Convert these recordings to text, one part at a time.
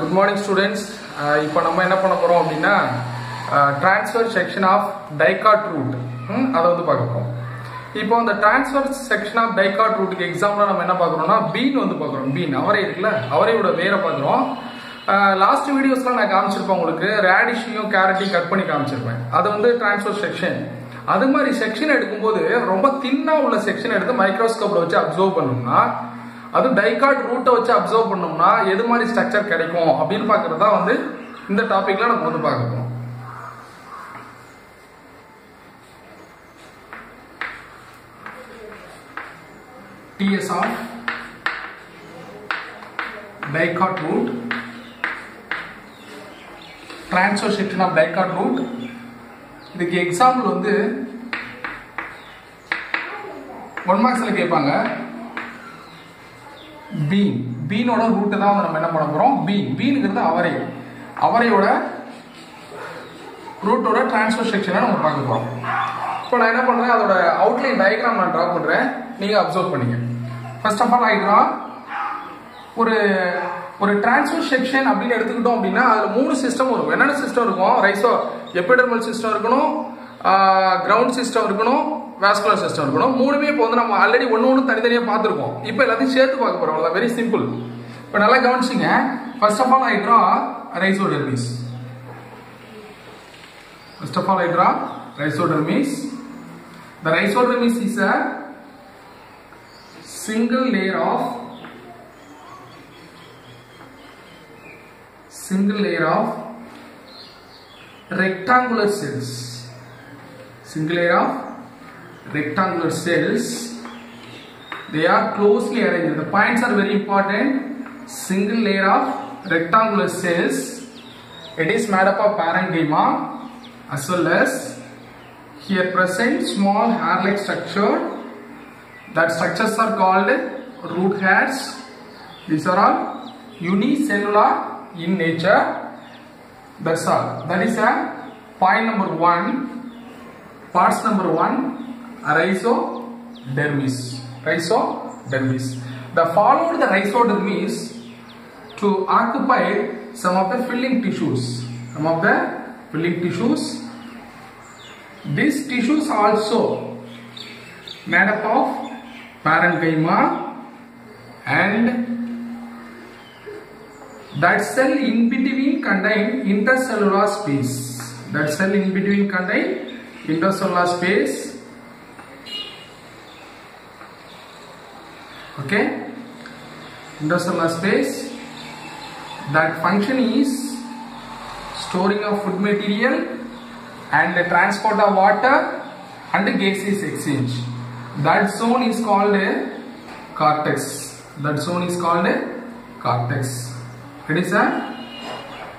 Good morning students இப்போ நம்ம என்ன பண்ண போகிறோம் அப்படின்னா transfer section of dicot root அதை வந்து பார்க்க போகிறோம் இப்போ அந்த டிரான்ஸ்ஃபர் செக்ஷன் ஆஃப் டைகாட் ரூட்டுக்கு எக்ஸாம்பிளாக நம்ம என்ன பார்க்குறோம்னா பீன் வந்து பார்க்குறோம். பீன் அவரை இருக்குல்ல? அவரையோட வேரை பார்க்குறோம். லாஸ்ட் uh, வீடியோஸ்லாம் நான் காமிச்சிருப்பேன் உங்களுக்கு. ரேடிஷையும் கேரட்டையும் கட் பண்ணி காமிச்சிருப்பேன். அது வந்து டிரான்ஸ்ஃபர் செக்ஷன் அது மாதிரி செக்ஷன் எடுக்கும்போது ரொம்ப தின்னாக உள்ள செக்ஷன் எடுத்து மைக்ரோஸ்கோப்பில் வச்சு அப்சர்வ் பண்ணோம்னா அதுவும் டைகாட் ரூட்டை வச்சு அப்சர்வ் பண்ணோம்னா எது மாதிரி ஸ்ட்ரக்சர் கிடைக்கும் அப்படின்னு பார்க்கறது தான் வந்து இந்த டாபிக்ல நம்ம வந்து பார்க்க TS TS of dicot root transfer section of dicot root. இதுக்கு எக்ஸாம்பிள் வந்து ஒன் மார்க்ஸில் கேட்பாங்க. பீன் பீனோட ரூட்டு தான் வந்து நம்ம என்ன பண்ண போறோம்? பீன் பீனுங்கிறது அவரை. அவரையோட ரூட்டோட டிரான்ஸ்ஃபர் செக்ஷனை நம்ம பார்க்க போறோம். இப்போ நான் என்ன பண்றேன்? அதோட அவுட்லைன் டயக்ராம் நான் ட்ரா பண்றேன். நீங்க அப்சர்வ் பண்ணீங்க. ஃபர்ஸ்ட் ஆஃப் ஆல் ஐ ஒரு ஒரு டிரான்ஸ்ஃபர் செக்ஷன் அப்படின்னு எடுத்துக்கிட்டோம் அப்படின்னா அதுல மூணு சிஸ்டம் இருக்கும் என்னென்ன சிஸ்டம் இருக்கும்? ரைசோ எபிடர்மல் சிஸ்டம் இருக்கணும் கிரவுண்ட் சிஸ்டம் இருக்கணும் வேஸ்குலர் சிஸ்டம் இருக்கணும். மூணுமே இப்போ வந்து நம்ம ஆல்ரெடி ஒன்று ஒன்று தனித்தனியாக பார்த்துருக்கோம். இப்போ எல்லாத்தையும் சேர்த்து பார்க்க போகிறோம் வெரி சிம்பிள் இப்போ நல்லா கவனிச்சிங்க. First of all I draw rhizodermis first of all I draw rhizodermis the rhizodermis is a single layer of single layer of rectangular cells. Single layer of rectangular cells. They are closely arranged. The points are very important. Single layer of rectangular cells. It is made up of parenchyma as well as here present small hair like structure. That structures are called root hairs. These are all unicellular in nature. That's all. That is a point number one. Parts number one rhizodermis. Rhizodermis. The followed the rhizodermis to occupy some of the filling tissues. Some of the filling tissues. These tissues also made up of parenchyma and that cell in between contain intercellular space. That cell in between contain intercellular space okay? Intercellular space that function is storing of food material and the transport of water and the gaseous exchange. That zone is called a cortex. That zone is called a cortex. It is a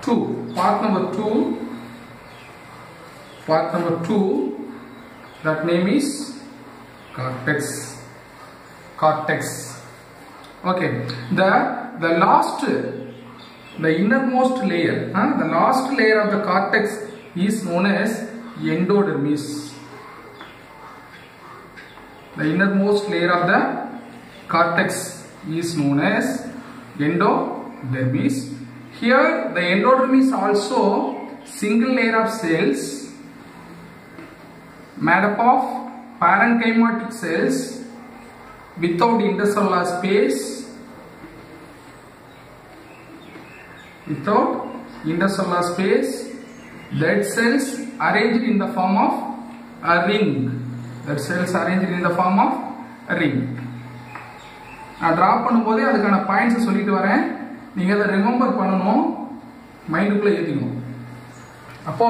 2 part number 2 part number 2 that name is cortex. Cortex okay the the last the innermost layer huh? the last layer of the cortex is known as endodermis the innermost layer of the cortex is known as endodermis. Here the endodermis also single layer of cells made up of parenchymatic cells without intercellular space without intercellular space dead cells arranged in the form of a ring. That cells arranged in the form of a ring. நான் draw பண்ணும்போதே அதுக்கான பாயிண்ட்ஸை சொல்லிட்டு வரேன். நீங்கள் அதை remember பண்ணணும். மைண்டுக்குள்ள ஏற்றிக்கணும் அப்போ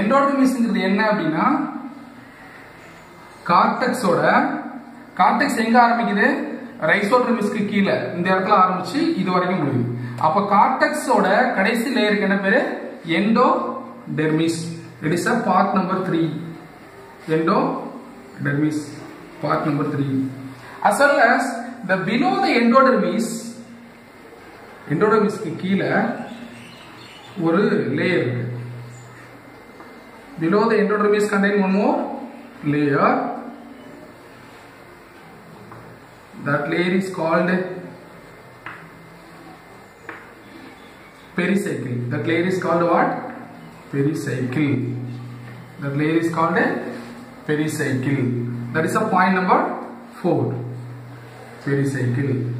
எண்டோடமிஸ்ங்கிறது என்ன அப்படின்னா கார்டெக்ஸோட கார்டெக்ஸ் எங்கே ஆரம்பிக்குது? ரைசோடமிஸ்க்கு கீழே இந்த இடத்துல ஆரம்பிச்சு இது வரைக்கும் முடியுது. அப்போ கார்டெக்ஸோட கடைசி லேயருக்கு என்ன பேரு? Endodermis it is a part number three endodermis part number three as well as the below the endodermis endodermisக்கு கீழே ஒரு லேயர் இருக்கு. Below the endodermis contain one more layer. That layer is called pericycle. That layer is called what? Pericycle. That layer is called a pericycle. That is a point number 4 pericycle.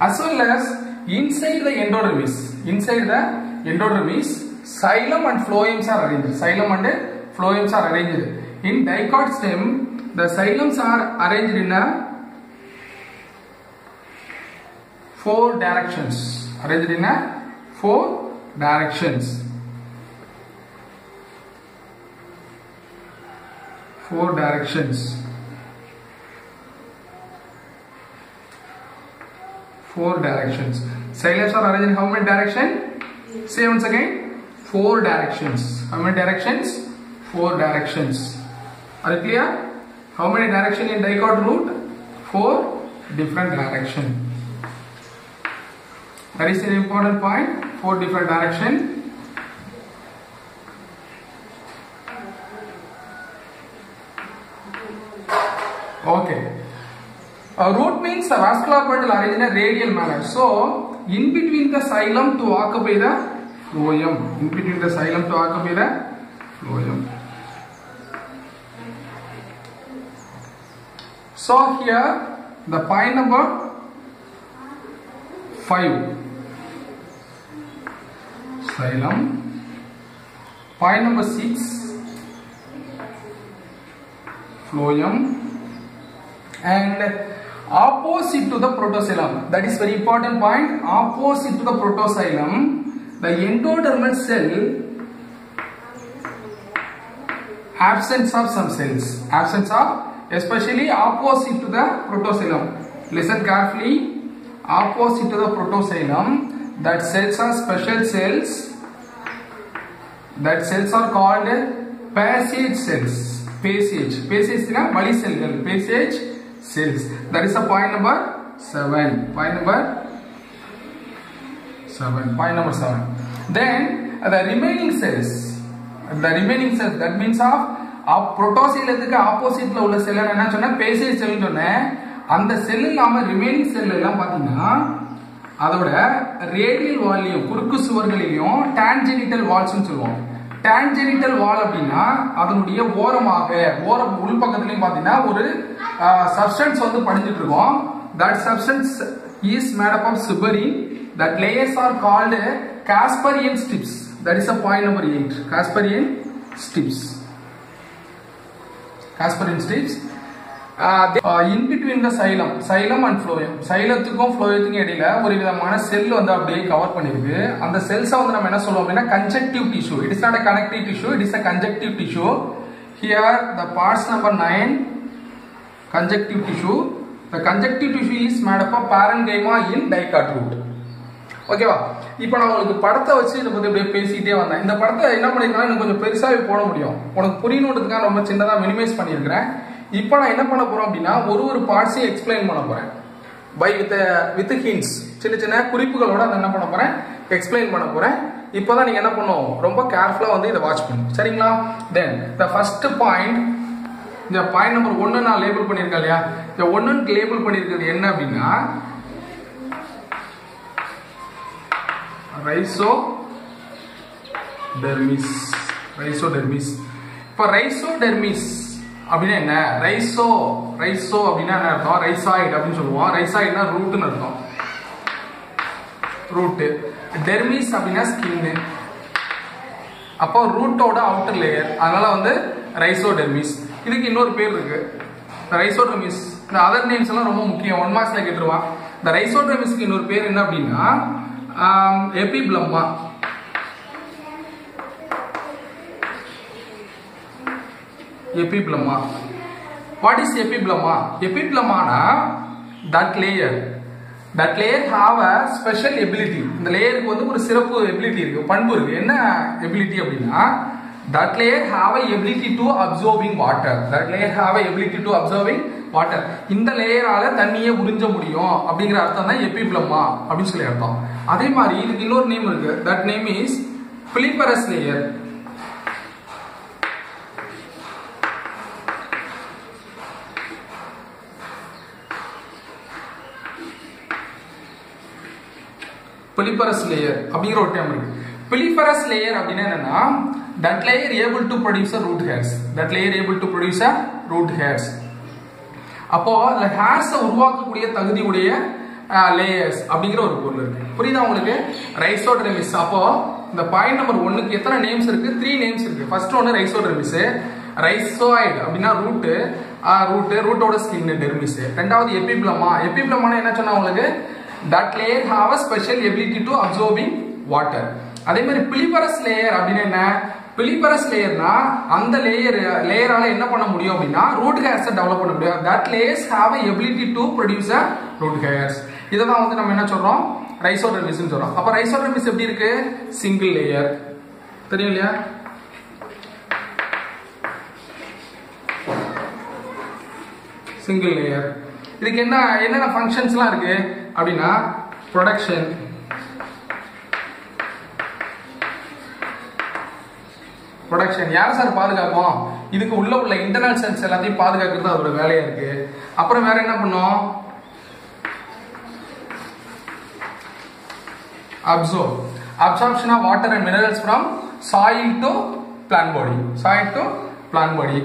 As well as inside the endodermis. Inside the endodermis xylem and phloems are arranged. Xylem and phloems are arranged. In dicot stem the xylems are arranged in a four directions. Arranged in a four directions. Four directions. Four directions. Xylems are arranged in how many direction? Say once again. Four directions. How many directions? Four directions. Are you clear? How many direction in dicot root? Four different direction that is an important point four different direction okay a root means the vascular bundle arranged in a radial manner so in between the xylem to occupy the phloem in between the xylem to occupy the phloem so here the point number 5 xylem point number 6 phloem and opposite to the protoxylem that is very important point. Opposite to the protoxylem the endodermal cell absence of some cells. Absence of especially opposite to the protoxylem listen carefully. Opposite to the protoxylem that cells are special cells that cells are called passage cells passage passage na vali cell passage cells that is a point number 7 point number 7 point number 7 then the remaining cells the remaining cells that means of புரோட்டோசைலத்துக்கு ஆப்போசிட்ல உள்ள செல் என்ன சொன்னா passage செல் சொன்னேன் அந்த செல் இல்லாம remaining செல் எல்லாம் பாத்தீங்கன்னா அதோட ரேடியல் வால்லையும் குறுக்கு சுவர்களிலையும் டான்ஜெனிட்டல் வால்ஸ்னு சொல்லுவோம் டான்ஜெனிட்டல் வால் அப்படின்னா அதனுடைய ஓரமாக ஓர உள்பக்கத்துலயும் பாத்தீங்கன்னா ஒரு சப்ஸ்டன்ஸ் வந்து படிஞ்சிட்டு இருக்கோம். That substance is made up of suberin that layers are called Casparian strips that is a point number eight Casparian strips Casparian strips in between the xylem xylem and phloem சைலத்துக்கும் ஃப்ளோயத்துக்கும் இடையில ஒரு விதமான செல் வந்து அப்படியே cover பண்ணிருக்கு. அந்த செல்ஸை வந்து நம்ம என்ன சொல்லுவோம் அப்படின்னா conjunctive tissue it is not a connective tissue it is a conjunctive tissue here the parts number nine conjunctive tissue the conjunctive tissue is made up up of in in dicot ஓகேவா இப்போ நான் உங்களுக்கு படத்தை வச்சு இதை பத்தி அப்படியே பேசிக்கிட்டே வந்தேன். இந்த படத்தை என்ன பண்ணிருக்கேன் இன்னும் கொஞ்சம் பெருசாவே போட முடியும். உனக்கு புரியணுன்றதுக்காக ரொம்ப சின்னதா மினிமைஸ் பண்ணியிருக்கிறேன். இப்போ நான் என்ன பண்ண போறோம் அப்படின்னா ஒரு ஒரு பார்ட்ஸையும் எக்ஸ்பிளைன் பண்ண போறேன். பை வித் வித் ஹின்ஸ் சின்ன சின்ன குறிப்புகளோட அதை என்ன பண்ண போறேன்? எக்ஸ்பிளைன் பண்ண போறேன். இப்போதான் நீங்க என்ன பண்ணும்? ரொம்ப கேர்ஃபுல்லா வந்து இதை வாட்ச் பண்ணும். சரிங்களா? தென் த ஃபர்ஸ்ட் பாயிண்ட் இந்த பாயிண்ட் நம்பர் ஒன்னு நான் லேபிள் பண்ணியிருக்கேன் இல்லையா? இந்த ஒன்றுன்னு லேபிள் பண்ணியிருக்கிறது என்ன அப்படின்னா ரைசோ டெர்மிஸ் ரைசோ டெர்மிஸ் இப்போ ரைசோ டெர்மிஸ் அப்படின்னா என்ன? ரைசோ ரைசோ அப்படின்னா என்ன அர்த்தம்? ரைசாய்டு அப்படின்னு சொல்லுவோம். ரைசாய்டுனா ரூட்னு அர்த்தம். ரூட்டு டெர்மிஸ் அப்படின்னா ஸ்கின்னு அப்போ ரூட்டோட அவுட்டர் லேயர் அதனால வந்து ரைசோடெர்மிஸ் இதுக்கு இன்னொரு பேர் இருக்கு. ரைசோ டெர்மிஸ் இந்த அதர் நேம்ஸ் எல்லாம் ரொம்ப முக்கியம். ஒன் மார்க்ஸ்ல கேட்டுருவான். இந்த ரைசோடெர்மிஸ்க்கு இன்னொரு பேர் என்ன அப்படின்னா epiblema epiblema what is epiblema எபிப்ளமானா that layer that layer have a special ability இந்த லேயருக்கு வந்து ஒரு சிறப்பு எபிலிட்டி இருக்கு பண்பு இருக்கு. என்ன எபிலிட்டி அப்படின்னா that layer have a ability to absorbing water that layer have a ability to absorbing water இந்த லேயரால தண்ணியை உறிஞ்ச முடியும் அப்படிங்கிற அர்த்தம் தான் எபிப்ளமா அப்படின்னு சொல்லி அர்த்தம். அதே மாதிரி இதுக்கு இன்னொரு நேம் இருக்கு. That name is piliferous layer piliferous layer அப்படிங்கிற ஒரு டேம் இருக்கு. பிலிபரஸ் லேயர் அப்படின்னா என்னன்னா that layer able to produce root hairs that layer able to produce root hairs அப்போ அந்த ஹேர்ஸை உருவாக்கக்கூடிய தகுதியுடைய லேயர்ஸ் அப்படிங்கிற ஒரு பொருள் இருக்கு. புரியுதா உங்களுக்கு? ரைசோடெரமிஸ் அப்போ இந்த பாயிண்ட் நம்பர் ஒன்னுக்கு எத்தனை நேம்ஸ் இருக்கு? த்ரீ நேம்ஸ் இருக்கு. ஃபர்ஸ்ட் ஒன்று ரைசோடெரமிஸ் ரைசோய்டு அப்படின்னா ரூட்டு ரூட்டு ரூட்டோட ஸ்கின் டெர்மிஸ் ரெண்டாவது எபிப்ளமா எபிப்ளமான என்ன சொன்னா உங்களுக்கு? That layer have a special ability to absorbing water அதே மாதிரி பிலிபரஸ் லேயர் அப்படின்னு என்ன? பிலிபரஸ் லேயர்னா அந்த லேயர் லேயரால என்ன பண்ண முடியும் அப்படின்னா ரூட் ஹேர்ஸ் டெவலப் பண்ண முடியும். That layers have ability to produce a root hairs இதை தான் வந்து நம்ம என்ன சொல்றோம்? ரைசோடர்மிஸ் சொல்றோம். அப்ப ரைசோடர்மிஸ் எப்படி இருக்கு? சிங்கிள் லேயர் தெரியும் இல்லையா? சிங்கிள் லேயர் இதுக்கு என்ன என்னென்ன ஃபங்க்ஷன்ஸ்லாம் இருக்குது அப்படின்னா ப்ரொடக்ஷன் ப்ரொடக்ஷன் யார் சார் பாதுகாப்போம்? இதுக்கு உள்ள உள்ள இன்டர்னல் செல்ஸ் எல்லாத்தையும் பாதுகாக்கிறது அதோட வேலையா இருக்கு. அப்புறம் வேற என்ன பண்ணும்? Absorb absorption of water and minerals from soil to plant body soil to plant body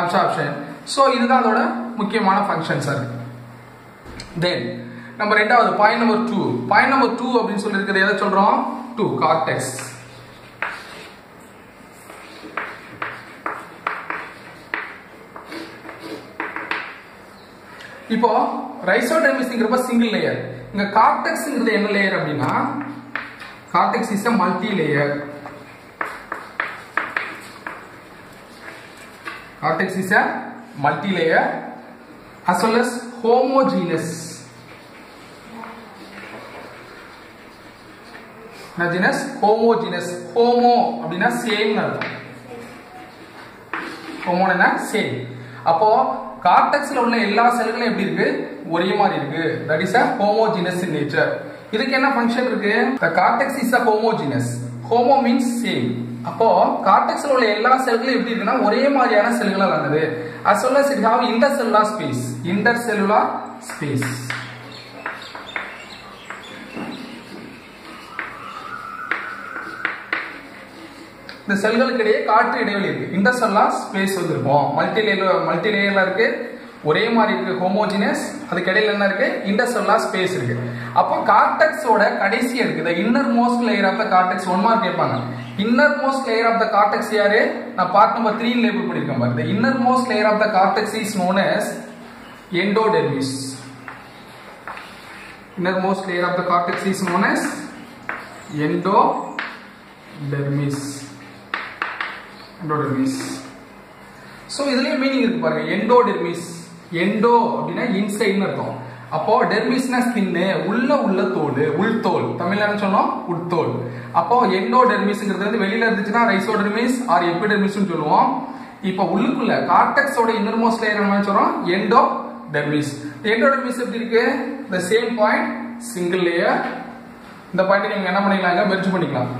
absorption so இதுதான் அதோட முக்கியமான ஃபங்க்ஷன் சார் தென் நம்ம ரெண்டாவது point number two point number two அப்படின்னு சொல்லி இருக்கிறது எதை சொல்றோம்? டூ கார்டெக்ஸ் இப்போ ரைசோடெமிஸ்ங்கிறப்ப சிங்கிள் லேயர் இங்க கார்டெக்ஸ்ங்கிறது என்ன லேயர் அப்படின்னா cortex is a multi layer cortex is a multi layer as well as homogeneous. ஜீனஸ் ஹோமோஜீனஸ் ஹோமோ அப்படின்னா சேம் அர்த்தம். ஹோமோனா சேம் அப்போ கார்டெக்ஸ்ல உள்ள எல்லா செல்களும் எப்படி இருக்கு? ஒரே மாதிரி இருக்கு. That is a homogeneous in nature இதுக்கு என்ன ஃபங்க்ஷன் இருக்கு? The cortex is a homogeneous homo means same அப்போ கார்டெக்ஸ்ல உள்ள எல்லா செல்களும் எப்படி இருக்குன்னா ஒரே மாதிரியான செல்களா இருக்குது as well as it have intercellular space intercellular space இந்த செல்களுக்கு இடையே காற்று இடைவெளி இருக்கு. இன்டர்செல்லார் ஸ்பேஸ் வந்திருக்கும் மல்டி லேயர் மல்டி லேயர்ல இருக்கு. ஒரே மாதிரி இருக்கு. ஹோமோஜினஸ் அதுக்கு இடையில என்ன இருக்கு? இன்டர்செல்லார் ஸ்பேஸ் இருக்கு. அப்போ கார்டெக்ஸோட கடைசி இருக்கு. இந்த innermost layer of the cortex one mark கேட்பாங்க. Innermost layer of the cortex யாரு? நான் பார்ட் நம்பர் த்ரீ லேபிள் பண்ணிருக்கேன் பாருங்க innermost layer of the cortex is known as endodermis innermost layer of the cortex is known as endodermis. Endodermis so இதுலயே meaning இருக்கு பாருங்க. Endodermis endo அப்படின்னா இன்சைட்னு அர்த்தம். அப்போ டெர்மிஸ்னா ஸ்கின்னு உள்ள உள்ள தோல் உள்தோல் தமிழ்ல என்ன சொன்னோம்? உட்தோல் அப்போ எண்டோடெர்மிஸ்ங்கிறது வந்து வெளியில இருந்துச்சுன்னா ரைசோடெர்மிஸ் ஆர் எபிடெர்மிஸ்னு சொல்லுவோம்? இப்போ உள்ளுக்குள்ள கார்டெக்ஸோட இன்னர்மோஸ்ட் லேயர் என்ன சொல்றோம்? எண்டோ டெர்மிஸ் எண்டோ டெர்மிஸ் எப்படி இருக்கு? The same point single layer இந்த பாயிண்ட் நீங்க என்ன பண்ணிக்கலாங்க மெர்ஜ் பண்ணிக்கலாம்.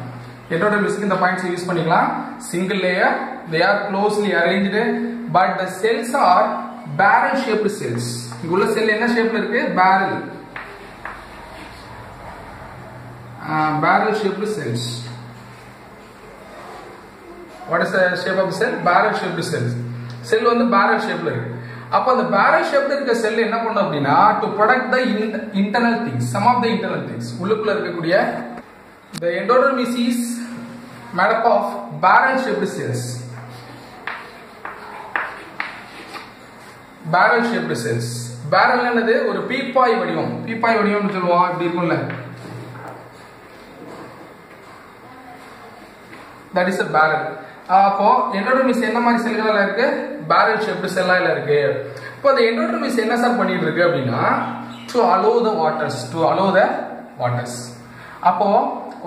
எண்டோடெர்மிஸ்க்கு இந்த பாயிண்ட்ஸ் யூஸ் பண்ணிக்கலாம் single layer they are closely arranged but the cells are barrel shaped cells இங்க உள்ள செல் என்ன ஷேப்ல இருக்கு barrel barrel shaped cells what is the shape of the cell barrel shaped cells செல் வந்து barrel ஷேப்ல இருக்கு அப்ப அந்த barrel ஷேப்ல இருக்க செல் என்ன பண்ணும் அப்படின்னா to protect the internal things some of the internal things உள்ளுக்குள்ள இருக்கக்கூடிய the endodermis is made up of barrel shaped cells barrel shaped cells barrel என்னது? ஒரு பீப்பாய் வடிவம். பீப்பாய் வடிவம்னு சொல்லுவோம். இப்படி இருக்கும்ல. தட் இஸ் a barrel அப்போ எண்டோடர்மிஸ் என்ன மாதிரி செல்கள் இருக்கு? பேரல் ஷேப்டு செல்லாயில இருக்கு. இப்போ அந்த எண்டோடர்மிஸ் என்ன சார் பண்ணிட்டு இருக்கு அப்படின்னா to allow the waters to allow the waters அப்போ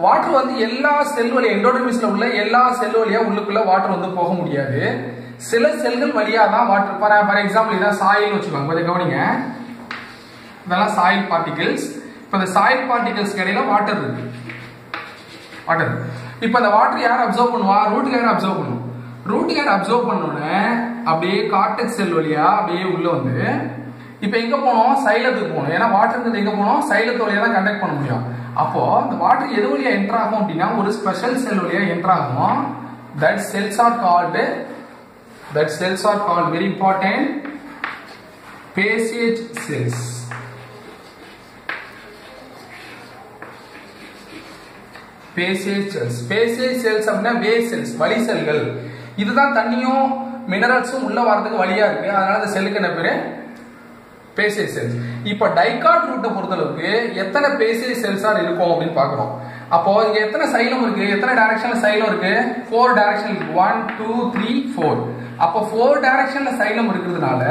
வாட்டர் வந்து எல்லா செல் வழியா எண்டோடர்மிஸ்ல உள்ள எல்லா செல் வழியா உள்ளுக்குள்ள வாட்டர் வந்து போக முடியாது. சில செல்கள் வழியா தான் வாட்டர் ஃபார் ஃபார் எக்ஸாம்பிள் இதான் சாயில் வச்சுக்கோங்க. கொஞ்சம் கவனிங்க. இதெல்லாம் சாயில் பார்ட்டிகிள்ஸ் இப்போ இந்த சாயில் பார்ட்டிகிள்ஸ்க்கு இடையில வாட்டர் இருக்கு. வாட்டர் இப்போ அந்த வாட்டர் யார் அப்சர்வ் பண்ணுவா? ரூட் யார் அப்சர்வ் பண்ணும்? ரூட் யார் அப்சர்வ் பண்ணோடனே அப்படியே கார்டெக்ஸ் செல் வழியா அப்படியே உள்ள வந்து இப்போ எங்க போனோம்? சைலத்துக்கு போகணும் ஏன்னா வாட்டர்ங்கிறது எங்க போனோம்? சைலத்து வழியா தான் கண்டக்ட் பண்ண முடியும். அப்போ இந்த வாட்டர் எது வழியா என்டர் ஆகும் அப்படின்னா ஒரு ஸ்பெஷல் செல் வழியா என்டர் ஆகும்? That cells are called that cells are called very important passage cells passage cells passage cells அப்படின்னா வே செல்ஸ் வழி செல்கள் இதுதான் தண்ணியும் மினரல்ஸும் உள்ள வரதுக்கு வழியா இருக்கு. அதனால அந்த செல்லுக்கு என்ன பேரு? பேசேஜ் செல்ஸ் இப்போ டைகாட் ரூட்டை பொறுத்தளவுக்கு எத்தனை பேசே செல்ஸாக இருக்கும் அப்படின்னு பார்க்குறோம். அப்போ இங்க எத்தனை சைலம் இருக்கு? எத்தனை டைரக்ஷன்ல சைலம் இருக்கு? Four direction one two three four அப்போ ஃபோர் டைரக்ஷன்ல சைலம் இருக்கிறதுனால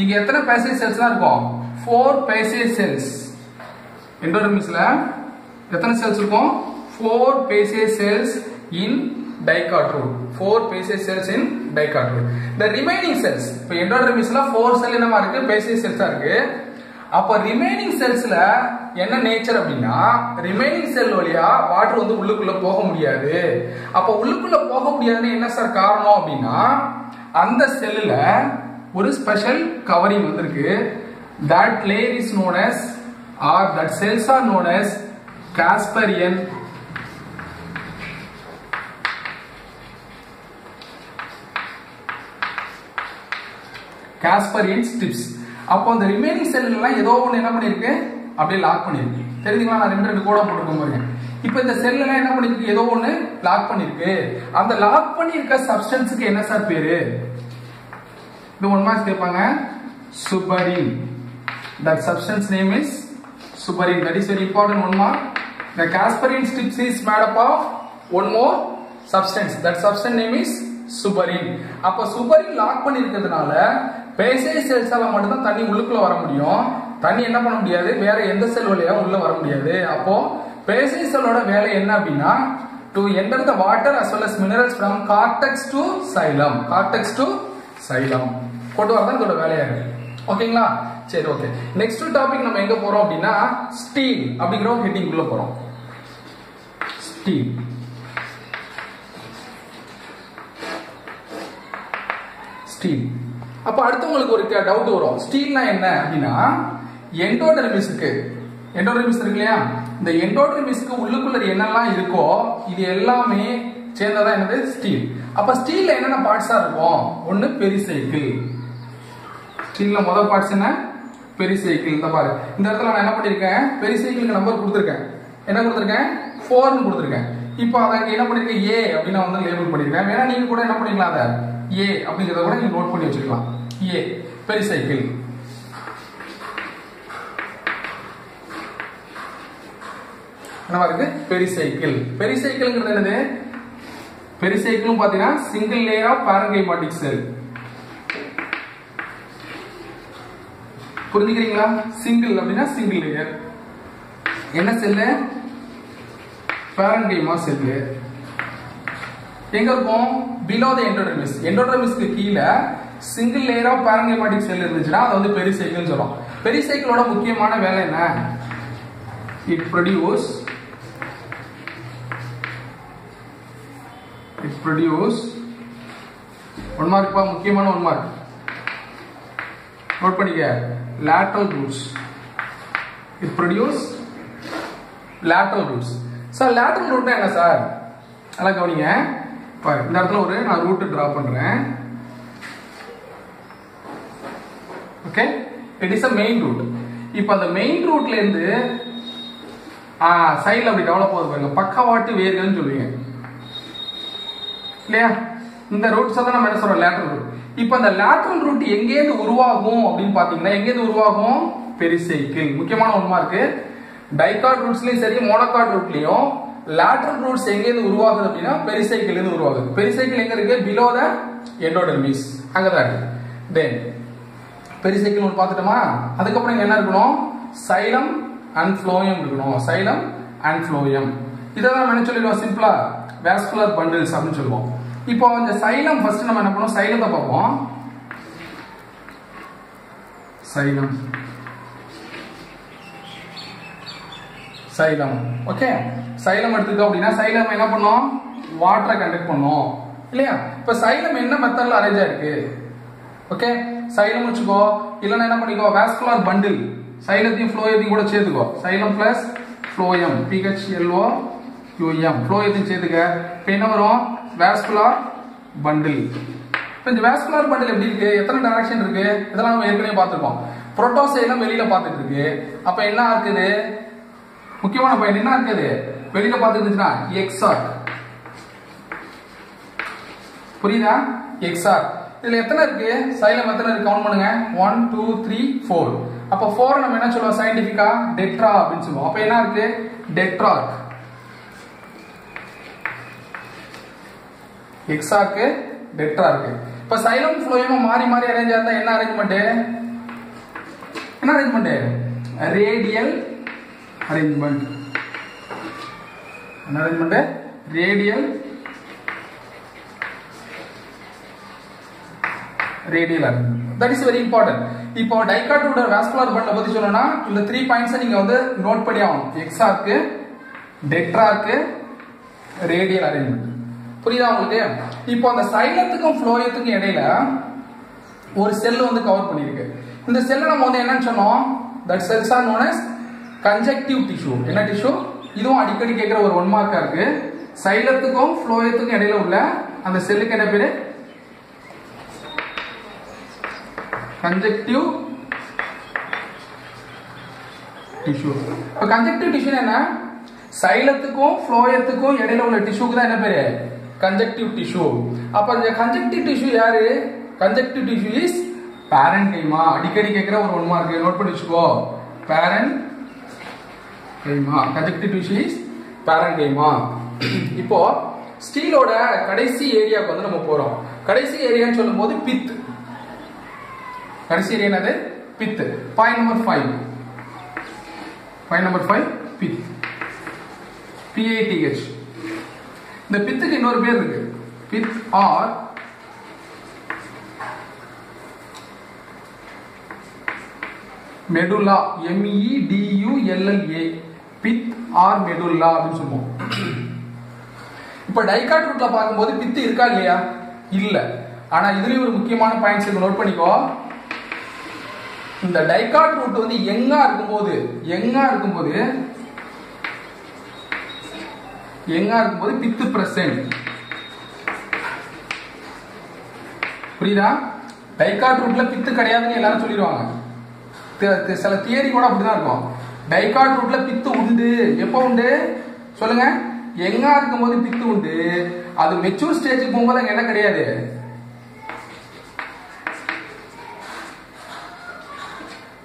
இங்க எத்தனை பேசேஜ் செல்ஸ் தான் இருக்கும்? ஃபோர் பேசேஜ் செல்ஸ் எண்டோடர்மிஸ்ல எத்தனை செல்ஸ் இருக்கும்? Four passage cells in dicot root four passage cells in dicot root the remaining cells இப்போ எண்டோடர்மிஸ்ல ஃபோர் செல் என்னமா இருக்கு? பேசேஜ் செல்ஸா இருக்கு. அப்போ ரிமைனிங் செல்ஸ்ல என்ன நேச்சர் அப்படின்னா ரிமைனிங் செல் வழியா வாட்டர் வந்து உள்ளுக்குள்ள போக முடியாது. அப்போ உள்ளுக்குள்ள போக முடியாதுன்னு என்ன சார் காரணம் அப்படின்னா அந்த செல்லுல ஒரு ஸ்பெஷல் கவரிங் வந்திருக்கு. That layer is known as or that cells are known as Casparian Casparian strips அப்போ அந்த ரிமைனிங் செல்லுலாம் ஏதோ ஒன்று என்ன பண்ணியிருக்கு? அப்படியே லாக் பண்ணியிருக்கு. தெரிஞ்சுங்களா நான் ரெண்டு ரெண்டு கூட போட்டுருக்கோம் பாருங்க. இப்போ இந்த செல்லுலாம் என்ன பண்ணிருக்கு ஏதோ ஒன்று லாக் பண்ணியிருக்கு. அந்த லாக் பண்ணியிருக்க சப்ஸ்டன்ஸுக்கு என்ன சார் பேரு? இது ஒன் மார்க்ஸ் கேட்பாங்க. Suberin that substance name is suberin that is very important one mark the casparian strips is made up of one more substance. That substance name is suberin அப்ப suberin lock பண்ணிருக்கிறதுனால passage செல்ஸால மட்டும்தான் தண்ணி உள்ளுக்குள்ள வர முடியும். தண்ணி என்ன பண்ண முடியாது? வேற எந்த செல் வழியாகவும் உள்ள வர முடியாது. அப்போ பேசேஜ் செல்லோட வேலை என்ன அப்படின்னா to enter the water as well as minerals from cortex to xylem cortex to xylem கொண்டு வரதான் இதோட வேலையா இருக்கு. ஓகேங்களா? சரி ஓகே நெக்ஸ்ட் டாபிக் நம்ம எங்க போறோம் அப்படின்னா ஸ்டீல் அப்படிங்கிற ஒரு ஹெட்டிங் உள்ள போறோம். ஸ்டீல் ஸ்டீல் அப்ப அடுத்தவங்களுக்கு ஒரு டவுட் வரும். ஸ்டீல்னா என்ன அப்படின்னா எண்டோடர்மிஸுக்கு எண்டோடர்மிஸ் இருக்கு இல்லையா இந்த எண்டோடர்மிஸ்க்கு உள்ளுக்குள்ள என்னெல்லாம் இருக்கோ இது எல்லாமே சேர்ந்ததான் என்னது? ஸ்டீல் அப்ப ஸ்டீல்ல என்னென்ன பார்ட்ஸா இருக்கும்? ஒன்னு பெரிசைக்கிள் ஸ்டீல்ல முதல் பார்ட்ஸ் என்ன? பெரிசைக்கிள் இந்த பாரு. இந்த இடத்துல நான் என்ன பண்ணிருக்கேன்? பெரிசைக்கிளுக்கு நம்பர் கொடுத்துருக்கேன். என்ன கொடுத்துருக்கேன்? ஃபோர்னு கொடுத்துருக்கேன். இப்போ அதை என்ன பண்ணிருக்கேன்? ஏ அப்படின்னு நான் வந்து லேபிள் பண்ணிருக்கேன். வேணா நீங்க கூட என்ன பண்ணிக்கலாம் அதை? ஏ அப்படிங்கறத கூட நீங்க நோட் பண்ணி வச்சுக்கலாம் ஏ பெரிசைக்கிள். என்னவா இருக்கு? பெரிசைக்கிள். பெரிசைக்கிள்ங்கிறது என்னது? பெரிசைக்கிளும் பாத்தீங்கன்னா single layer of parenchymatic cell புரிஞ்சுக்கிறீங்களா? Single அப்படின்னா சிங்கிள் லேயர் என்ன செல்லு பாரங்கைமா செல்லு எங்க இருக்கும்? பிலோ த எண்டோடர்மிஸ் எண்டோடர்மிஸ்க்கு கீழே single layer of parenchymatic cell இருந்துச்சுன்னா அது வந்து பெரிசைக்கிள் சொல்றோம். பெரிசைக்கிளோட முக்கியமான வேலை என்ன? It produce it produce one மார்க்ப்பா முக்கியமான ஒன் மார்க் நோட் பண்ணிக்க. Lateral roots. It produce lateral roots. Sir lateral ரூட்னா என்ன சார் நல்லா கவனிங்க. இப்போ இந்த இடத்துல ஒரு நான் ரூட்டு ட்ரா பண்ணுறேன் okay it is a main root இப்போ அந்த மெயின் ரூட்லேருந்து சைடில் அப்படி டெவலப் ஆகுது பாருங்க. பக்கவாட்டு வேர்கள்னு சொல்லுவீங்க. இல்லையா? இந்த ரூட்ஸ் தான் நம்ம என்ன சொல்றோம்? லேட்ரல் ரூட் இப்போ அந்த லேட்ரல் ரூட் எங்கேருந்து உருவாகும் அப்படின்னு பார்த்தீங்கன்னா எங்கேருந்து உருவாகும்? பெரிசைக்கிள் முக்கியமான ஒன்றுமா இருக்கு? டைகார்ட் ரூட்ஸ்லேயும் சரி மோனோகார்ட் ரூட்லேயும் லேட்டரல் ரூட்ஸ் எங்கேருந்து உருவாகுது அப்படின்னா பெரிசைக்கிள் இருந்து உருவாகுது. பெரிசைக்கிள் எங்க இருக்கு? பிலோ த எண்டோடர்மிஸ் அங்கதான் இருக்கு. தென் பெரிசைக்கிள் ஒன்று பார்த்துட்டோமா? அதுக்கப்புறம் இங்க என்ன இருக்கணும்? சைலம் அண்ட் ஃப்ளோயம் இருக்கணும். சைலம் அண்ட் ஃப்ளோயம் இதை தான் என்ன சொல்லிடுவோம்? சிம்பிளா வேஸ்குலர் பண்டில்ஸ் அப்படின்னு சொல்லுவோம். இப்போ இந்த சைலம் ஃபர்ஸ்ட் நம்ம என்ன பண்ணுவோம் சைலத்தை பார்ப்போம். Xylem xylem. ஓகே சைலம் எடுத்துக்கோ அப்படின்னா சைலம் என்ன பண்ணும்? வாட்டரை கண்டக்ட் பண்ணும். இல்லையா? இப்போ சைலம் என்ன மெத்தட்ல அரேஞ்ச் ஆயிருக்கு? ஓகே சைலம் வச்சுக்கோ. இல்லைன்னா என்ன பண்ணிக்கோ? வேஸ்குலார் பண்டில் சைலத்தையும் ஃப்ளோயத்தையும் கூட சேர்த்துக்கோ. சைலம் பிளஸ் ஃப்ளோயம் பிஹெச்எல்ஓ யூஎம் ஃப்ளோயத்தையும் சேர்த்துக்க. இப்போ என்ன வரும்? வேஸ்குலார் பண்டில் இப்போ இந்த வேஸ்குலார் பண்டில் எப்படி இருக்கு? எத்தனை டைரக்ஷன் இருக்கு? இதெல்லாம் நம்ம ஏற்கனவே பார்த்துருக்கோம். புரோட்டோசைலம் வெளியில பார்த்துட்டு இருக்கு. அப்ப என்ன இருக்குது முக்கியமான பாயிண்ட் என்ன இருக்குது? வெளியில பார்த்துருந்துச்சுன்னா எக்ஸாட் புரியுதா? எக்ஸாட் இதுல எத்தனை இருக்கு? சைலம் எத்தனை இருக்கு? கவுண்ட் பண்ணுங்க. ஒன் டூ த்ரீ ஃபோர் அப்ப ஃபோர் நம்ம என்ன சொல்லுவோம்? சயின்டிபிக்கா டெட்ரா அப்படின்னு சொல்லுவோம். அப்ப என்ன இருக்கு? டெட்ராக் எக்ஸாக்கு டெட்ரா இருக்கு. இப்ப சைலம் ஃப்ளோயமா மாறி மாறி அரேஞ்ச் ஆயிருந்தா என்ன அரேஞ்ச்மெண்ட் என்ன அரேஞ்ச்மெண்ட் ரேடியல் அரேஞ்ச்மெண்ட் என்ன arrangement radial radial arrangement. That is very important. இப்போ டைகாட்டோட வாஸ்குலர் பண்ட பத்தி சொல்லணும்னா இந்த த்ரீ பாயிண்ட்ஸ் நீங்க வந்து நோட் பண்ணி ஆகணும். எக்ஸாக்கு டெட்ராக்கு ரேடியல் அரேஞ்ச்மெண்ட் புரியுதா உங்களுக்கு? இப்போ அந்த சைலத்துக்கும் ஃப்ளோயத்துக்கும் இடையில ஒரு செல் வந்து கவர் பண்ணியிருக்கு. இந்த செல்லை நம்ம வந்து என்னன்னு சொன்னோம்? That cells are known as conjunctive tissue என்ன டிஷ்யூ இதுவும் அடிக்கடி கேட்கிற ஒரு ஒன் மார்க்கா இருக்கு. சைலத்துக்கும் ஃப்ளோயத்துக்கும் இடையில உள்ள அந்த செல்லுக்கு என்ன பேரு? கன்ஜெக்டிவ் டிஷ்யூ இப்போ கன்ஜெக்டிவ் டிஷ்யூ என்ன? சைலத்துக்கும் ஃப்ளோயத்துக்கும் இடையில உள்ள டிஷ்யூக்கு தான் என்ன பேரு? கன்ஜெக்டிவ் டிஷ்யூ அப்ப இந்த கன்ஜெக்டிவ் டிஷ்யூ யாரு? கன்ஜெக்டிவ் டிஷ்யூ இஸ் பேரண்ட் அடிக்கடி கேட்கிற ஒரு ஒன் மார்க் நோட் பண்ணி வச்சுக்கோ. Parenchyma conjunctive tissue is parenchyma இப்போ ஸ்டீலோட கடைசி ஏரியாவுக்கு வந்து நம்ம போறோம். கடைசி ஏரியான்னு சொல்லும்போது பித் கடைசி ஏரியா என்னது? Pith point number five point number five pith PATH இந்த பித்துக்கு இன்னொரு பேர் இருக்கு. பித் ஆர் மெடுலா எம்இடியூஎல்எல்ஏ பித் ஆர் மெடுல்லா அப்படின்னு சொல்லுவோம். இப்ப டைகாட் ரூட்ல பார்க்கும்போது பித்து இருக்கா இல்லையா? இல்ல. ஆனா இதுலயும் ஒரு முக்கியமான பாயிண்ட்ஸ் இருக்கு. நோட் பண்ணிக்கோ. இந்த டைகாட் ரூட் வந்து எங்கா இருக்கும்போது எங்கா இருக்கும்போது எங்கா இருக்கும்போது பித்து பிரசன்ட் புரியுதா? டைகாட் ரூட்ல பித்து கிடையாதுன்னு எல்லாரும் சொல்லிடுவாங்க. சில தியரி கூட அப்படிதான் இருக்கும். டைகாட் ரூட்ல பித்து உண்டு. எப்போ உண்டு? சொல்லுங்க. எங்கா இருக்கும்போது பித்து உண்டு? அது மெச்சூர் ஸ்டேஜுக்கு போகும்போது அங்க என்ன கிடையாது?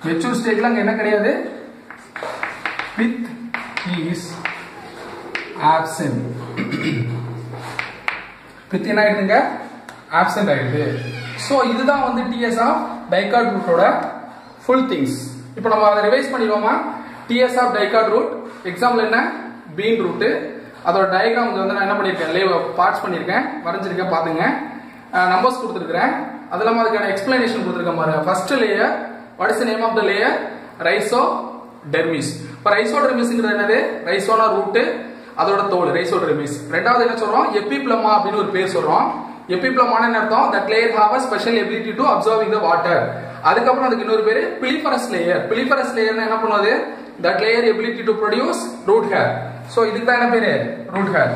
மெச்சூர் ஸ்டேஜ்ல அங்க என்ன கிடையாது? பித் இஸ் ஆப்சென்ட் பித் என்ன ஆயிடுதுங்க? ஆப்சென்ட் ஆயிடுது. ஸோ இதுதான் வந்து டிஎஸ் ஆஃப் டைகாட் ரூட்டோட ஃபுல் திங்ஸ் இப்போ நம்ம அதை revise பண்ணிடுவோமா? TS of dicot root example என்ன? பீன் ரூட்டு அதோட டயக்ராம் வந்து நான் என்ன பண்ணியிருக்கேன்? லே பார்ட்ஸ் பண்ணியிருக்கேன். வரைஞ்சிருக்கேன் பார்த்துங்க நம்பர்ஸ் கொடுத்துருக்குறேன். அது இல்லாமல் அதுக்கான எக்ஸ்பிளனேஷன் கொடுத்துருக்கேன் பாருங்க first layer what is name of the layer rhizodermis இப்போ ரைசோ டெர்மிஸ்ங்கிறது என்னது? ரைசோனா ரூட்டு அதோட தோல் ரைசோ டெர்மிஸ் ரெண்டாவது என்ன சொல்கிறோம் எப்பிப்ளமா அப்படின்னு ஒரு பேர் சொல்கிறோம் எபிப்ளமான என்ன அர்த்தம்? That layer have a special ability to absorbing the water அதுக்கப்புறம் அதுக்கு இன்னொரு பேர் பிலிஃபரஸ் லேயர் பிலிஃபரஸ் லேயர் என்ன பண்ணுவது that layer ability to produce root hair so இதுக்கு தான் என்ன பேரு ரூட் ஹேர்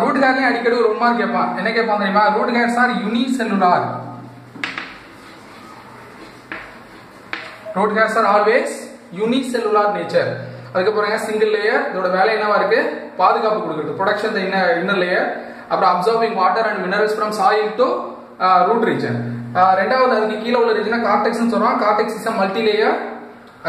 ரூட் ஹேர்லயும் அடிக்கடி ஒரு மார்க் கேட்பான் என்ன கேட்பான் தெரியுமா root hairs are unicellular root hairs are always unicellular nature அதுக்கப்புறம் சிங்கிள் லேயர் இதோட வேலை என்னவா இருக்கு பாதுகாப்பு கொடுக்குறது ப்ரொடக்ஷன் இன்னர் லேயர் அப்புறம் absorbing water and minerals from soil to root region ரெண்டாவது அதுக்கு கீழே உள்ள ரீஜன் கார்டெக்ஸ் சொல்றோம். Cortex is multi layer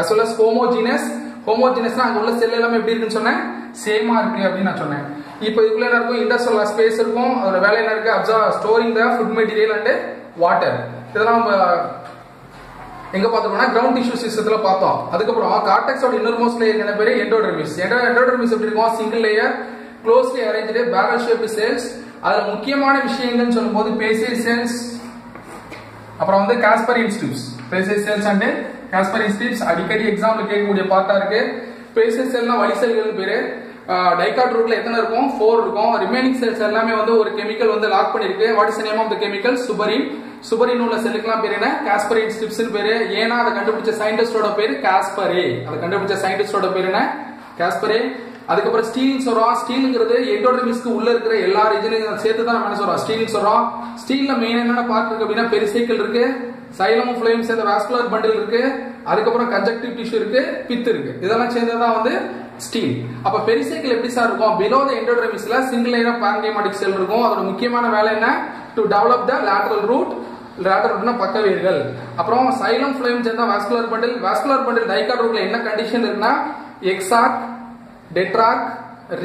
as well as homogeneous. ஹோமோஜினஸ்னா அங்க உள்ள செல் எல்லாமே எப்படி இருக்குன்னு சொன்னேன்? சேமா இருக்கு அப்படின்னு நான் சொன்னேன். இப்போ இதுக்குள்ள என்ன இருக்கும்? இண்டஸ்ட்ரியல் ஸ்பேஸ் இருக்கும். அதோட வேலை என்ன இருக்கு? Absorb storing the food material and water இதெல்லாம் நம்ம எங்க பார்த்தோம்னா கிரவுண்ட் டிஷ்யூ சிஸ்டத்துல பார்த்தோம். அதுக்கப்புறம் கார்டெக்ஸோட இன்னொரு மோஸ்ட் லேயர் என்ன பேரு? எண்டோடர்மிஸ் எண்டோடர்மிஸ் எப்படி இருக்கும் single layer closely arrange barrel shape cells அதுல முக்கியமான விஷயங்கள்னு சொல்லும்போது பேசி செல்ஸ் அப்புறம் வந்து Caspar institutes passage cells and Casparian strips அடிக்கடி எக்ஸாம்ல கேட்கக்கூடிய பார்ட்டா இருக்கு. பேசியல் செல்னா வழி செல்கள் பேரு. டைகாட் ரூட்ல எத்தனை இருக்கும்? ஃபோர் இருக்கும். ரிமைனிங் செல்ஸ் எல்லாமே வந்து ஒரு கெமிக்கல் வந்து லாக் பண்ணிருக்கு what is name of the chemical suberin suberin உள்ள செல்லுக்குலாம் பேர் என்ன? காஸ்பரின் ஸ்டிப்ஸ் பேரு. ஏன்னா அதை கண்டுபிடிச்ச சயின்டிஸ்டோட பேரு காஸ்பரே அதை கண்டுபிடிச்ச சயின்டிஸ்டோட பேர் என்ன? காஸ்பரே அதுக்கப்புறம் ஸ்டீல் சொரா ஸ்டீலுங்கிறது எண்டோடமிஸ்க்கு உள்ள இருக்கிற எல்லா ரீஜனையும் சேர்த்து தான் நம்ம என்ன சொல்றோம் ஸ்டீலிங் சொரா ஸ்டீல்ல மெயின் என்னென்ன பார்ட் இருக்கு அப்படின்னா பெரிசைக்கிள் இருக்கு. சைலம் ஃபிளேம் சேர்ந்த வாஸ்குலர் பண்டில் இருக்கு. அதுக்கப்புறம் கன்ஜக்டிவ் டிஷ்யூ இருக்கு. பித்து இருக்கு. இதெல்லாம் சேர்ந்ததான் வந்து ஸ்டீல் அப்ப பெரிசைக்கிள் எப்படி சார் இருக்கும்? பிலோ த எண்டோடமிஸ்ல சிங்கிள் லேயர் பாரங்கேமாட்டிக் செல் இருக்கும். அதோட முக்கியமான வேலை என்ன? To develop the lateral root lateral ரூட்னா பக்க அப்புறம் சைலம் ஃபிளேம் சேர்ந்த vascular bundle vascular bundle dicot ரூட்ல என்ன கண்டிஷன் இருக்குன்னா? Exact tetrarch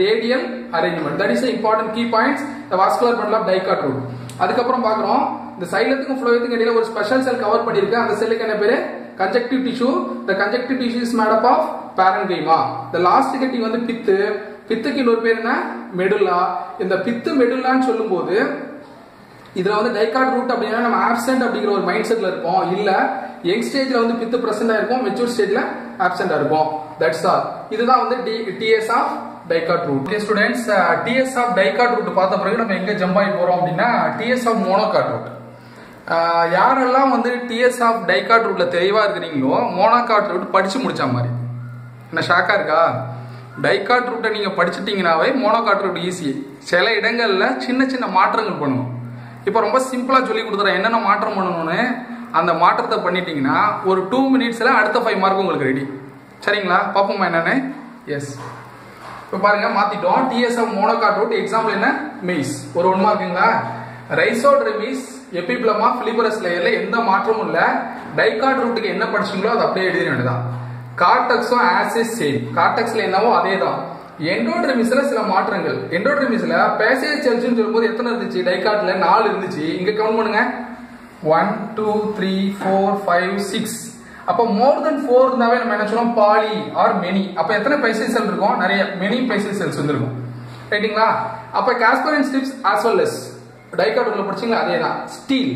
radial arrangement that is important key points the vascular bundle of dicot root அதுக்கப்புறம் பார்க்குறோம். இந்த சைலத்துக்கும் ஃப்ளோயத்துக்கும் இடையில ஒரு ஸ்பெஷல் செல் கவர் பண்ணியிருக்கு. அந்த செல்லுக்கு என்ன பேரு? Conjunctive tissue the conjunctive tissue is made up of parenchyma the last கட்டி வந்து பித்து. பித்துக்கு இன்னொரு பேர் என்ன? மெடுல்லா இந்த பித்து மெடுல்லான்னு சொல்லும்போது இதுல வந்து டைகாட் ரூட் அப்படின்னா நம்ம ஆப்சென்ட் அப்படிங்கிற ஒரு மைண்ட் செட்ல இருப்போம். இல்ல யங் ஸ்டேஜ்ல வந்து பித்து பிரசன்டா இருக்கும். மெச்சூர் ஸ்டேஜ்ல ஆப்சென்டா இருக்கும். தட்ஸ் ஆல் இதுதான் வந்து TS of dicot root students TS of dicot root பார்த்த பிறகு நம்ம எங்க ஜம்ப் ஆகி போறோம் அப்படின்னா டிஎஸ் ஆஃப் மோனோகாட் ரூட் யாரெல்லாம் வந்து டிஎஸ் ஆஃப் டைகாட் ரூட்ல தெளிவா இருக்கிறீங்களோ மோனோகாட் ரூட் படிச்சு முடிச்ச மாதிரி. என்ன ஷாக்கா இருக்கா? டைகாட் ரூட்டை நீங்கள் படிச்சிட்டீங்கனாவே மோனோகாட் ரூட் ஈஸி சில இடங்களில் சின்ன சின்ன மாற்றங்கள் பண்ணணும் இப்போ ரொம்ப சிம்பிளாக சொல்லி கொடுத்துறேன். என்னென்ன மாற்றம் பண்ணணும்னு? அந்த மாற்றத்தை பண்ணிட்டீங்கன்னா ஒரு டூ மினிட்ஸில் அடுத்த ஃபைவ் மார்க் உங்களுக்கு ரெடி சரிங்களா? பார்ப்போமா என்னன்னு? எஸ் இப்போ பாருங்க மாத்திட்டோம். T S M monocot root example என்ன? மெய்ஸ் ஒரு ஒன் மார்க்குங்களா ரைசோட்ரெமிஸ் எபிப்ளமா பிலிபரஸ் லேயர்ல எந்த மாற்றமும் இல்ல. டைகாட் ரூட்டுக்கு என்ன படிச்சீங்களோ அது அப்படியே எழுதிட வேண்டியதான் கார்டக்ஸும் ஆஸ் சேம் கார்டக்ஸ்ல என்னவோ அதே தான் எண்டோட்ரிமிஸ்ல சில மாற்றங்கள். எண்டோட்ரிமிஸ்ல பேசேஜ் செல்ஸ்னு சொல்லும்போது எத்தனை இருந்துச்சு? டைகாட்ல நாலு இருந்துச்சு. இங்க கவுண்ட் பண்ணுங்க. One two three four five six அப்ப மோர் தென் ஃபோர் இருந்தாவே நம்ம என்ன சொல்லுவோம் பாலி ஆர் மெனி அப்ப எத்தனை பைசல் செல் இருக்கும்? நிறைய மெனி பைசல் செல்ஸ் வந்துருக்கும். ரைட்டுங்களா அப்ப Casparian strips as well as dicot உள்ள படிச்சீங்களா? அதே தான் ஸ்டீல்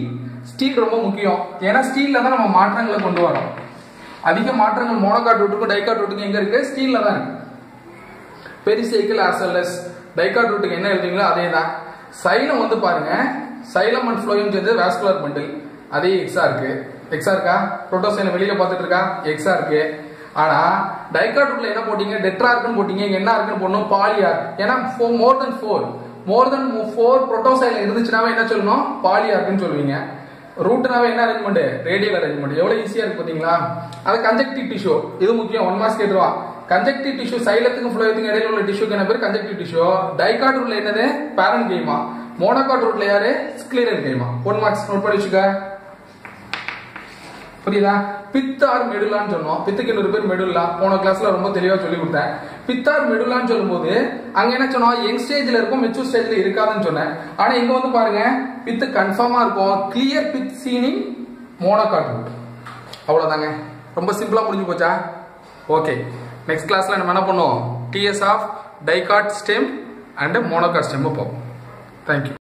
ஸ்டீல் ரொம்ப முக்கியம். ஏன்னா ஸ்டீல்ல தான் நம்ம மாற்றங்களை கொண்டு வரோம். அதிக மாற்றங்கள் மோனோகாட் ரூட்டுக்கும் டைகாட் ரூட்டுக்கும் எங்க இருக்கு? ஸ்டீல்ல தான் இருக்கு. Pericycle as well as dicot ரூட்டுக்கு என்ன எழுதுங்களோ அதே தான் சைலம் வந்து பாருங்க. சைலம் அண்ட் ஃப்ளோயும் சேர்ந்து வேஸ்குலர் பண்டில் அதே எக்ஸா இருக்கு. எக்ஸா இருக்கா? புரோட்டோசைல வெளியில பார்த்துட்டு இருக்கா? எக்ஸா இருக்கு. ஆனா டைகாட்ரூட்ல என்ன போட்டீங்க? டெட்ரா இருக்குன்னு போட்டீங்க. என்ன இருக்குன்னு போடணும்? பாலியா ஏன்னா மோர் தென் ஃபோர் மோர் தென் ஃபோர் புரோட்டோசைல இருந்துச்சுனாவே என்ன சொல்லணும்? பாலியா இருக்குன்னு சொல்லுவீங்க. ரூட்னாவே என்ன அரேஞ்ச்மெண்ட் ரேடியல் அரேஞ்ச்மெண்ட் எவ்வளவு ஈஸியா இருக்கு பாத்தீங்களா? அது கன்ஜெக்டிவ் டிஷ்யூ இது முக்கியம். ஒன் மார்க்ஸ் கேட்டுருவா கன்ஜெக்டிவ் டிஷ்யூ சைலத்துக்கும் ஃபுளோயத்துக்கும் இடையில உள்ள டிஷ்யூக்கு என்ன பேர்? கன்ஜெக்டிவ் டிஷ்யூ டைகாட் ரூட்ல என்னது? பேரன் கேமா மோனோகாட் ரூட்ல யாரு? ஸ்கிலீரன் கேமா ஒன் மார்க்ஸ் நோட் பண்ணி வச்சுக்க. புரியுதா? பித்தார் மெடுலான்னு சொன்னோம். பித்துக்கு இன்னொரு பேர் மெடுல்லா. போன கிளாஸ்ல ரொம்ப தெளிவா சொல்லி கொடுத்தேன் பித்தார் மெடுலான்னு சொல்லும்போது அங்க என்ன சொன்னோம்? யங் ஸ்டேஜ்ல இருக்கும் மெச்சூர் ஸ்டேஜ்ல இருக்காதுன்னு சொன்னேன். ஆனா இங்க வந்து பாருங்க பித்து கன்ஃபார்மா இருக்கும். கிளியர் பித் சீனிங் மோனோகாட் அவ்வளவுதாங்க. ரொம்ப சிம்பிளா முடிஞ்சு போச்சா? ஓகே நெக்ஸ்ட் கிளாஸ்ல நம்ம என்ன பண்ணுவோம்? TS of dicot stem and monocot stem போவோம். Thank you